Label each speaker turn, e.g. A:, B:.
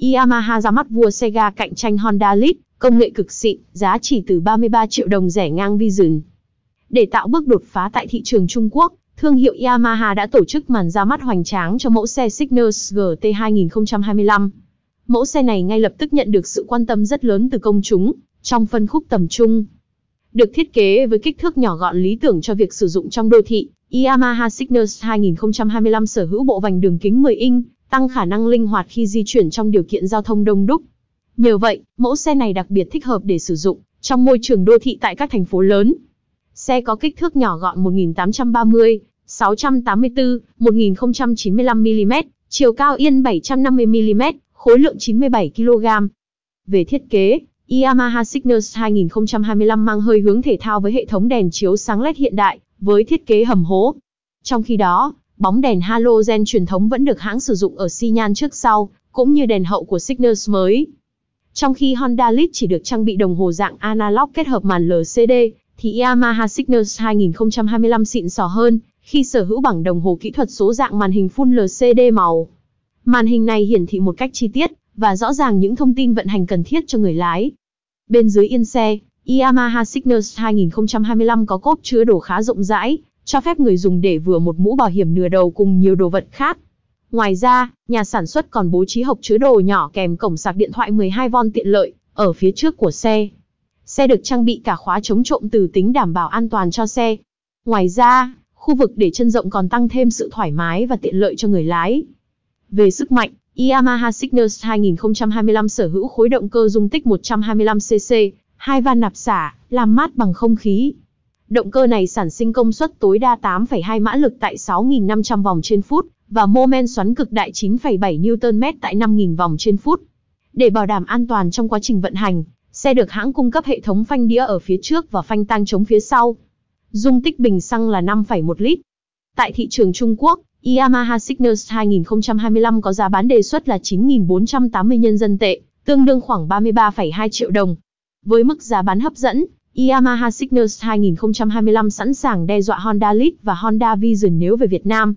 A: Yamaha ra mắt vua Sega cạnh tranh Honda Lead, công nghệ cực xịn, giá chỉ từ 33 triệu đồng rẻ ngang Vision. Để tạo bước đột phá tại thị trường Trung Quốc, thương hiệu Yamaha đã tổ chức màn ra mắt hoành tráng cho mẫu xe Signals GT 2025. Mẫu xe này ngay lập tức nhận được sự quan tâm rất lớn từ công chúng, trong phân khúc tầm trung. Được thiết kế với kích thước nhỏ gọn lý tưởng cho việc sử dụng trong đô thị, Yamaha Signals 2025 sở hữu bộ vành đường kính 10 inch, tăng khả năng linh hoạt khi di chuyển trong điều kiện giao thông đông đúc. Nhờ vậy, mẫu xe này đặc biệt thích hợp để sử dụng trong môi trường đô thị tại các thành phố lớn. Xe có kích thước nhỏ gọn 1830, 684, 1095 mm, chiều cao yên 750 mm, khối lượng 97 kg. Về thiết kế, Yamaha Signus 2025 mang hơi hướng thể thao với hệ thống đèn chiếu sáng LED hiện đại, với thiết kế hầm hố. Trong khi đó, bóng đèn halogen truyền thống vẫn được hãng sử dụng ở xi nhan trước sau, cũng như đèn hậu của Signus mới. Trong khi Honda Lead chỉ được trang bị đồng hồ dạng analog kết hợp màn LCD, thì Yamaha Signus 2025 xịn sò hơn, khi sở hữu bảng đồng hồ kỹ thuật số dạng màn hình Full LCD màu. Màn hình này hiển thị một cách chi tiết, và rõ ràng những thông tin vận hành cần thiết cho người lái. Bên dưới yên xe, Yamaha Signus 2025 có cốp chứa đồ khá rộng rãi, cho phép người dùng để vừa một mũ bảo hiểm nửa đầu cùng nhiều đồ vật khác. Ngoài ra, nhà sản xuất còn bố trí hộp chứa đồ nhỏ kèm cổng sạc điện thoại 12V tiện lợi ở phía trước của xe. Xe được trang bị cả khóa chống trộm từ tính đảm bảo an toàn cho xe. Ngoài ra, khu vực để chân rộng còn tăng thêm sự thoải mái và tiện lợi cho người lái. Về sức mạnh, Yamaha Signus 2025 sở hữu khối động cơ dung tích 125cc, hai van nạp xả, làm mát bằng không khí. Động cơ này sản sinh công suất tối đa 8,2 mã lực tại 6.500 vòng trên phút, và mô men xoắn cực đại 9,7 Nm tại 5.000 vòng trên phút. Để bảo đảm an toàn trong quá trình vận hành, xe được hãng cung cấp hệ thống phanh đĩa ở phía trước và phanh tang chống phía sau. Dung tích bình xăng là 5,1 lít. Tại thị trường Trung Quốc, Yamaha Signals 2025 có giá bán đề xuất là 9.480 nhân dân tệ, tương đương khoảng 33,2 triệu đồng. Với mức giá bán hấp dẫn, Yamaha Signals 2025 sẵn sàng đe dọa Honda Lead và Honda Vision nếu về Việt Nam.